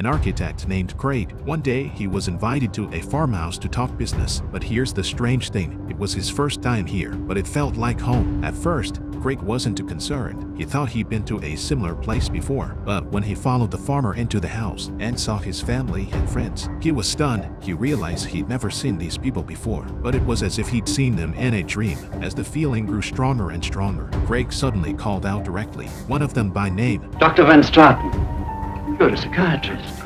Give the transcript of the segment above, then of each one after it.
an architect named Craig. One day, he was invited to a farmhouse to talk business. But here's the strange thing. It was his first time here, but it felt like home. At first, Craig wasn't too concerned. He thought he'd been to a similar place before. But when he followed the farmer into the house and saw his family and friends, he was stunned. He realized he'd never seen these people before. But it was as if he'd seen them in a dream. As the feeling grew stronger and stronger, Craig suddenly called out directly, one of them by name. Dr. Van Straaten, you're a psychiatrist.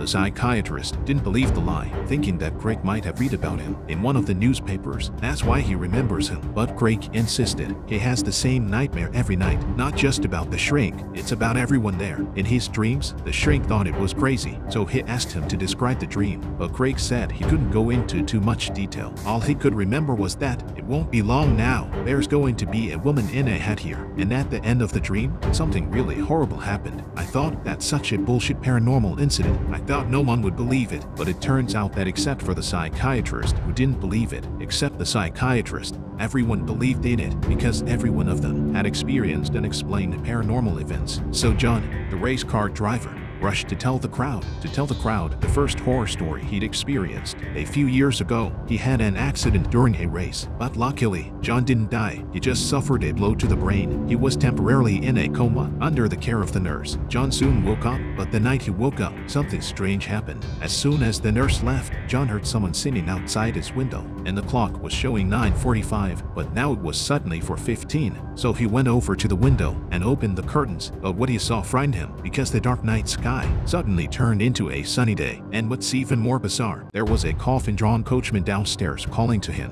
The psychiatrist didn't believe the lie, thinking that Craig might have read about him in one of the newspapers. That's why he remembers him. But Craig insisted he has the same nightmare every night, not just about the shrink, it's about everyone there. In his dreams, the shrink thought it was crazy, so he asked him to describe the dream. But Craig said he couldn't go into too much detail. All he could remember was that it won't be long now. There's going to be a woman in a hat here, and at the end of the dream, something really horrible happened. I thought that's such a bullshit paranormal incident. I thought no one would believe it, but it turns out that except for the psychiatrist who didn't believe it, except the psychiatrist, everyone believed in it because every one of them had experienced and explained paranormal events. So John, the race car driver, rushed to tell the crowd, to tell the crowd the first horror story he'd experienced. A few years ago, he had an accident during a race, but luckily, John didn't die. He just suffered a blow to the brain. He was temporarily in a coma under the care of the nurse. John soon woke up, but the night he woke up, something strange happened. As soon as the nurse left, John heard someone singing outside his window, and the clock was showing 9.45, but now it was suddenly 4.15. So he went over to the window and opened the curtains, but what he saw frightened him because the dark night sky suddenly turned into a sunny day. And what's even more bizarre, there was a coffin-drawn coachman downstairs calling to him.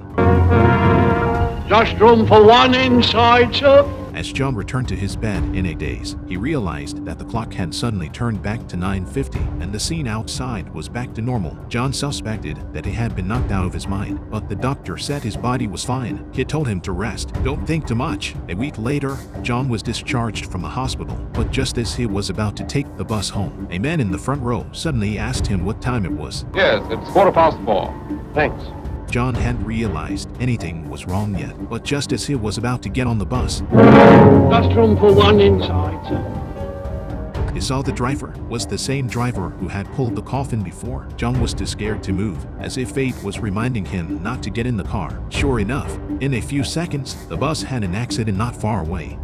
Just room for one inside, sir. As John returned to his bed in a daze, he realized that the clock had suddenly turned back to 9.50 and the scene outside was back to normal. John suspected that he had been knocked out of his mind, but the doctor said his body was fine. He told him to rest, don't think too much. A week later, John was discharged from the hospital, but just as he was about to take the bus home, a man in the front row suddenly asked him what time it was. Yes, it's quarter past four. Thanks. John hadn't realized anything was wrong yet, but just as he was about to get on the bus, Just room for one inside, sir. He saw the driver was the same driver who had pulled the coffin before. John was too scared to move, as if fate was reminding him not to get in the car. Sure enough, in a few seconds, the bus had an accident not far away.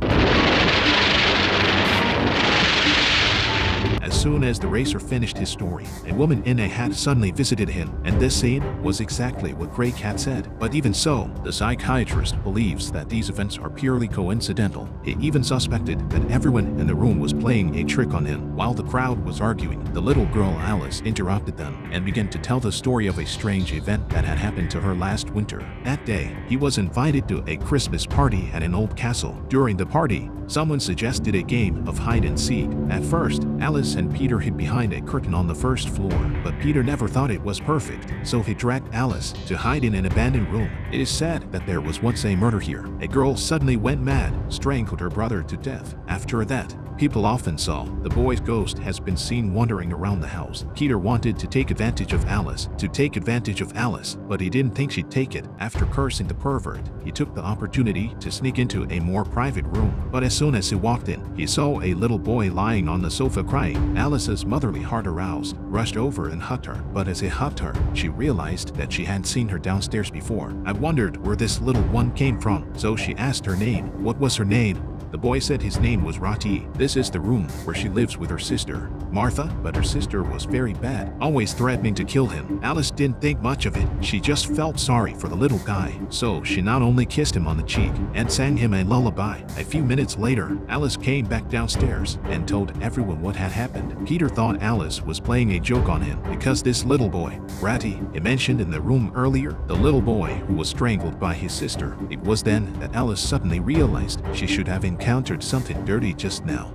Soon as the racer finished his story, a woman in a hat suddenly visited him, and this scene was exactly what Craig had said. But even so, the psychiatrist believes that these events are purely coincidental. He even suspected that everyone in the room was playing a trick on him. While the crowd was arguing, the little girl Alice interrupted them and began to tell the story of a strange event that had happened to her last winter. That day, he was invited to a Christmas party at an old castle. During the party, someone suggested a game of hide and seek. At first, Alice and Peter hid behind a curtain on the first floor, but Peter never thought it was perfect, so he dragged Alice to hide in an abandoned room. It is said that there was once a murder here. A girl suddenly went mad, strangled her brother to death. After that, People often saw the boy's ghost has been seen wandering around the house. Peter wanted to take advantage of Alice, to take advantage of Alice, but he didn't think she'd take it. After cursing the pervert, he took the opportunity to sneak into a more private room. But as soon as he walked in, he saw a little boy lying on the sofa crying. Alice's motherly heart aroused, rushed over and hugged her. But as he hugged her, she realized that she hadn't seen her downstairs before. I wondered where this little one came from, so she asked her name. What was her name? The boy said his name was Rati. This is the room where she lives with her sister, Martha, but her sister was very bad, always threatening to kill him. Alice didn't think much of it. She just felt sorry for the little guy. So she not only kissed him on the cheek and sang him a lullaby. A few minutes later, Alice came back downstairs and told everyone what had happened. Peter thought Alice was playing a joke on him because this little boy, Ratty, he mentioned in the room earlier, the little boy who was strangled by his sister. It was then that Alice suddenly realized she should have encountered something dirty just now.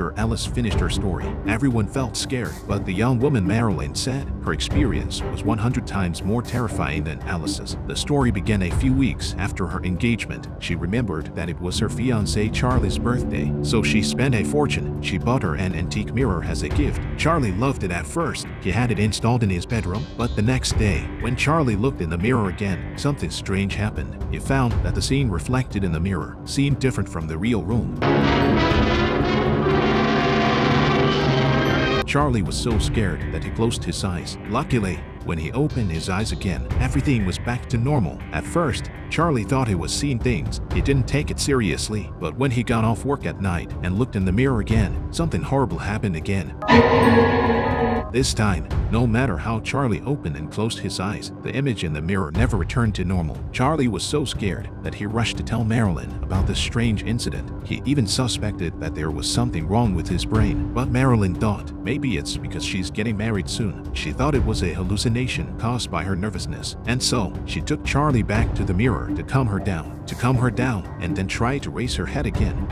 After Alice finished her story, everyone felt scared, but the young woman Marilyn said her experience was 100 times more terrifying than Alice's. The story began a few weeks after her engagement. She remembered that it was her fiancé Charlie's birthday, so she spent a fortune. She bought her an antique mirror as a gift. Charlie loved it at first. He had it installed in his bedroom, but the next day, when Charlie looked in the mirror again, something strange happened. He found that the scene reflected in the mirror seemed different from the real room. Charlie was so scared that he closed his eyes. Luckily, when he opened his eyes again, everything was back to normal. At first, Charlie thought he was seeing things. He didn't take it seriously, but when he got off work at night and looked in the mirror again, something horrible happened again. This time, no matter how Charlie opened and closed his eyes, the image in the mirror never returned to normal. Charlie was so scared that he rushed to tell Marilyn about this strange incident. He even suspected that there was something wrong with his brain, but Marilyn thought maybe it's because she's getting married soon. She thought it was a hallucination caused by her nervousness, and so she took Charlie back to the mirror to calm her down, to calm her down, and then try to raise her head again.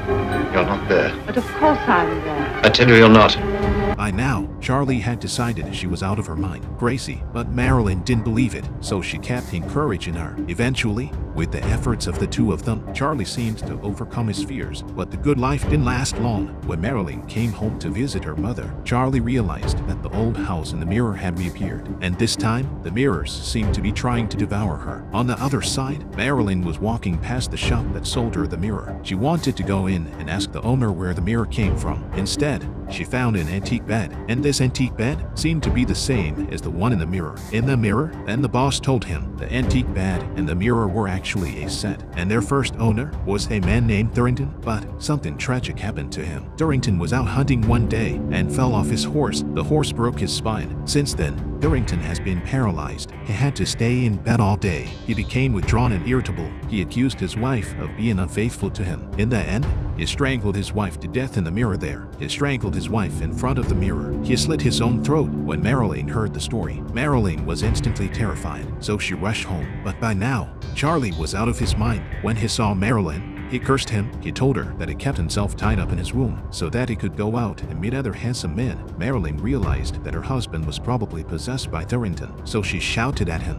You're not there. But of course I'm there. I tell you you're not. By now, Charlie had decided she was out of her mind, Gracie, but Marilyn didn't believe it, so she kept encouraging her. Eventually, with the efforts of the two of them, Charlie seemed to overcome his fears, but the good life didn't last long. When Marilyn came home to visit her mother, Charlie realized that the old house in the mirror had reappeared, and this time, the mirrors seemed to be trying to devour her. On the other side, Marilyn was walking past the shop that sold her the mirror. She wanted to go in and ask the owner where the mirror came from. Instead, she found an antique bed, and this antique bed seemed to be the same as the one in the mirror. In the mirror, then the boss told him the antique bed and the mirror were actually a set, and their first owner was a man named Etherington, but something tragic happened to him. Etherington was out hunting one day and fell off his horse. The horse broke his spine. Since then, Etherington has been paralyzed. He had to stay in bed all day. He became withdrawn and irritable. He accused his wife of being unfaithful to him. In the end, he strangled his wife to death in the mirror there. He strangled his wife in front of the mirror. He slit his own throat. When Marilyn heard the story, Marilyn was instantly terrified, so she rushed home. But by now, Charlie was out of his mind. When he saw Marilyn, he cursed him. He told her that he kept himself tied up in his room so that he could go out and meet other handsome men. Marilyn realized that her husband was probably possessed by Etherington, so she shouted at him.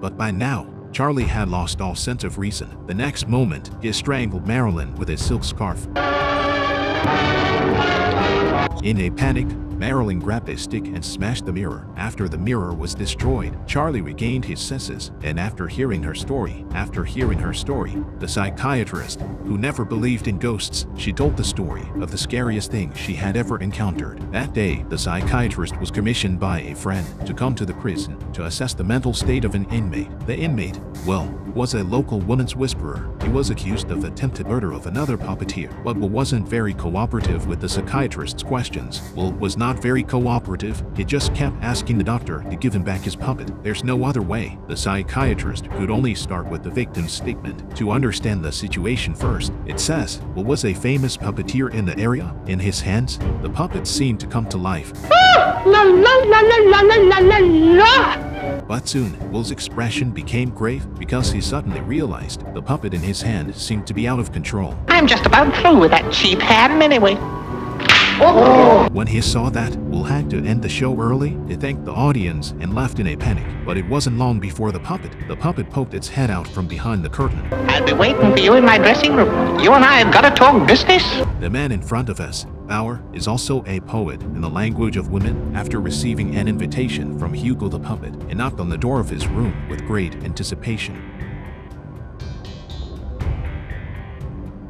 But by now, Charlie had lost all sense of reason. The next moment, he strangled Marilyn with a silk scarf. In a panic, Marilyn grabbed a stick and smashed the mirror. After the mirror was destroyed, Charlie regained his senses, and after hearing her story, after hearing her story, the psychiatrist, who never believed in ghosts, she told the story of the scariest thing she had ever encountered. That day, the psychiatrist was commissioned by a friend to come to the prison to assess the mental state of an inmate. The inmate, well, was a local woman's whisperer. He was accused of attempted murder of another puppeteer, but wasn't very cooperative with the psychiatrist's questions. Will was not not very cooperative, he just kept asking the doctor to give him back his puppet. There's no other way. The psychiatrist could only start with the victim's statement. To understand the situation first, it says, what was a famous puppeteer in the area? In his hands, the puppet seemed to come to life. But soon, Will's expression became grave because he suddenly realized the puppet in his hand seemed to be out of control. I'm just about through with that cheap ham anyway. Oh. When he saw that, Will had to end the show early. He thanked the audience and left in a panic. But it wasn't long before the puppet. The puppet poked its head out from behind the curtain. I'll be waiting for you in my dressing room. You and I have got to talk business. The man in front of us, Bauer, is also a poet in the language of women. After receiving an invitation from Hugo the puppet, he knocked on the door of his room with great anticipation.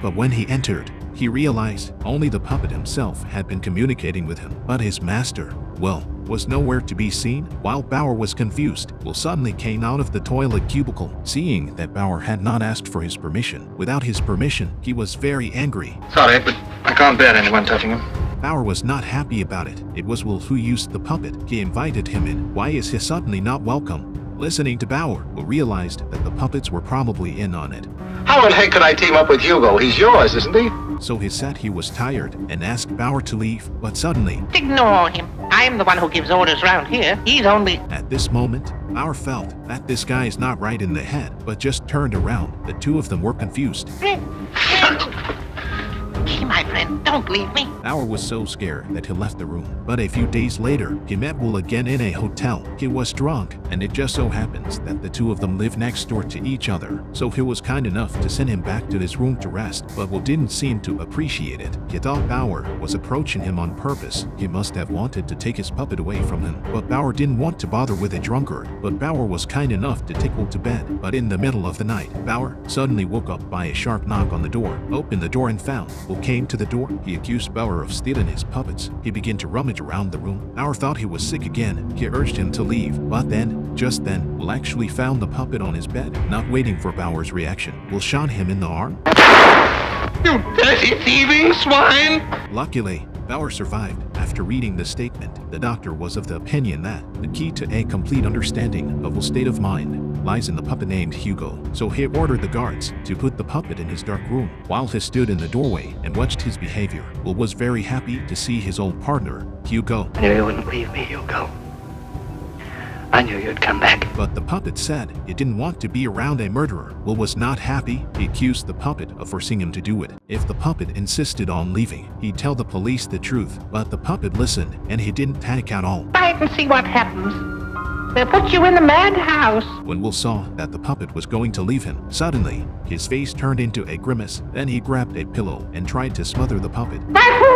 But when he entered, he realized only the puppet himself had been communicating with him, but his master, well, was nowhere to be seen. While Bauer was confused, Will suddenly came out of the toilet cubicle, seeing that Bauer had not asked for his permission. Without his permission, he was very angry. Sorry, but I can't bear anyone touching him. Bauer was not happy about it. It was Will who used the puppet. He invited him in. Why is he suddenly not welcome? Listening to Bauer, Will realized that the puppets were probably in on it. How in heck could I team up with Hugo? He's yours, isn't he? So he said he was tired and asked Bauer to leave, but suddenly, Ignore him. I'm the one who gives orders round here. He's only. at this moment, Bauer felt that this guy is not right in the head, but just turned around. The two of them were confused. Gee, my friend, don't leave me. Bauer was so scared that he left the room. But a few days later, he met Will again in a hotel. He was drunk, and it just so happens that the two of them live next door to each other. So he was kind enough to send him back to his room to rest, but Will didn't seem to appreciate it. He thought Bauer was approaching him on purpose. He must have wanted to take his puppet away from him. But Bauer didn't want to bother with a drunkard. But Bauer was kind enough to take Will to bed. But in the middle of the night, Bauer suddenly woke up by a sharp knock on the door, opened the door and found Came to the the door, he accused Bauer of stealing his puppets. He began to rummage around the room. Bauer thought he was sick again. He urged him to leave, but then, just then, Will actually found the puppet on his bed. Not waiting for Bauer's reaction, Will shot him in the arm. You dirty thieving swine! Luckily, Bauer survived. After reading the statement, the doctor was of the opinion that the key to a complete understanding of Will's state of mind lies in the puppet named Hugo. So he ordered the guards to put the puppet in his dark room. While he stood in the doorway and watched his behavior, Will was very happy to see his old partner, Hugo. You wouldn't leave me, Hugo. I knew you'd come back. But the puppet said it didn't want to be around a murderer. Will was not happy. He accused the puppet of forcing him to do it. If the puppet insisted on leaving, he'd tell the police the truth. But the puppet listened, and he didn't panic at all. Wait and see what happens. They'll put you in the madhouse. When Will saw that the puppet was going to leave him, suddenly, his face turned into a grimace. Then he grabbed a pillow and tried to smother the puppet. Baffle!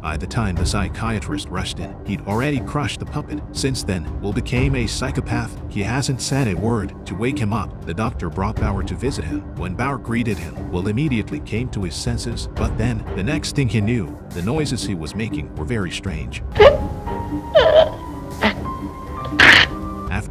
By the time the psychiatrist rushed in, he'd already crushed the puppet. Since then, Will became a psychopath. He hasn't said a word to wake him up. The doctor brought Bauer to visit him. When Bauer greeted him, Will immediately came to his senses. But then, the next thing he knew, the noises he was making were very strange.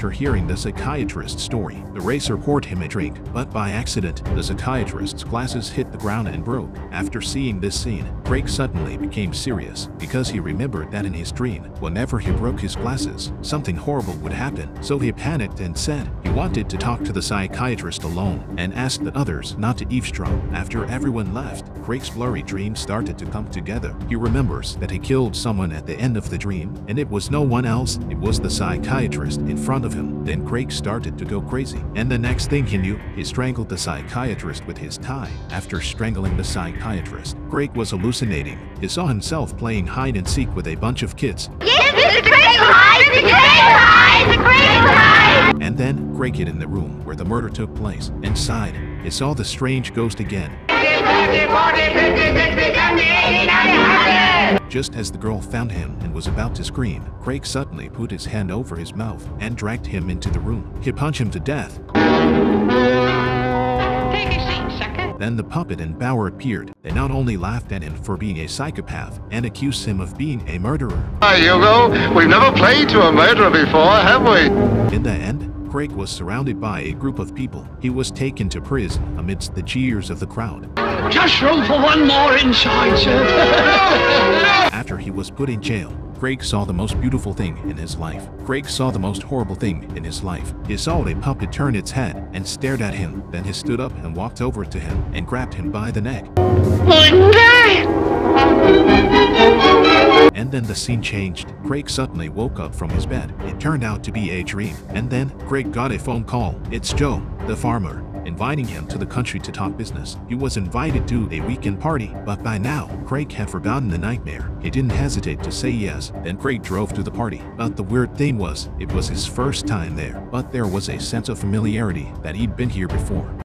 After hearing the psychiatrist's story, the racer poured him a drink, but by accident, the psychiatrist's glasses hit the ground and broke. After seeing this scene, Craig suddenly became serious because he remembered that in his dream, whenever he broke his glasses, something horrible would happen. So he panicked and said he wanted to talk to the psychiatrist alone and asked the others not to eavesdrop. After everyone left, Craig's blurry dream started to come together. He remembers that he killed someone at the end of the dream, and it was no one else, it was the psychiatrist in front of him. Then Craig started to go crazy, and the next thing he knew, he strangled the psychiatrist with his tie. After strangling the psychiatrist, Craig was hallucinating. He saw himself playing hide and seek with a bunch of kids, Yes, it's a great hide! It's a great hide! It's a great hide! and then Craig hid in the room where the murder took place. Inside, he saw the strange ghost again. Just as the girl found him and was about to scream, Craig suddenly put his hand over his mouth and dragged him into the room. He punched him to death. Take a seat, sucker. Then the puppet and Bauer appeared. They not only laughed at him for being a psychopath and accused him of being a murderer. Hi, Hugo. We've never played to a murderer before, have we? In the end, Craig was surrounded by a group of people. He was taken to prison amidst the cheers of the crowd. Just room for one more inside, sir. After he was put in jail, Craig saw the most beautiful thing in his life. Craig saw the most horrible thing in his life. He saw a puppet turn its head and stared at him. Then he stood up and walked over to him and grabbed him by the neck. And then the scene changed. Craig suddenly woke up from his bed. It turned out to be a dream. And then Craig got a phone call. It's Joe, the farmer, inviting him to the country to talk business. He was invited to a weekend party, but by now, Craig had forgotten the nightmare. He didn't hesitate to say yes. Then Craig drove to the party. But the weird thing was, it was his first time there. But there was a sense of familiarity that he'd been here before.